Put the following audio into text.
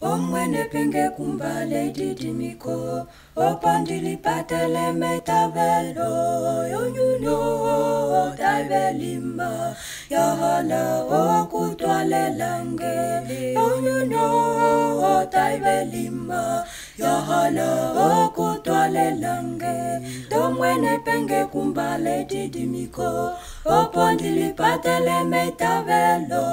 omwene pinge kumbale ididimiko opo ndilipatele metavelo yonyuno tave lima yahala okutwalelange yonyuno tave lima yahala okutwalelange omwene penge kumbale didimiko opo ndilipatele metavelo